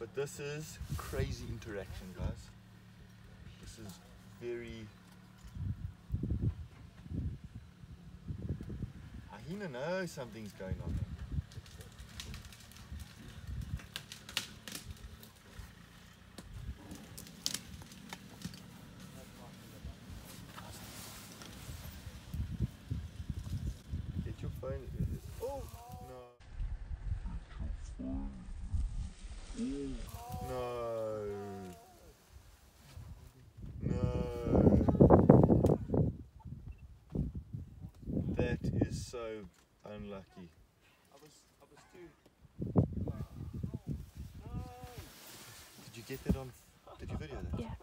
But this is crazy interaction, guys. This is very. Ahina knows something's going on. Get your phone. That is so unlucky. I was, I was too. Did you get that on? Did you video that? Yeah.